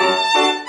Música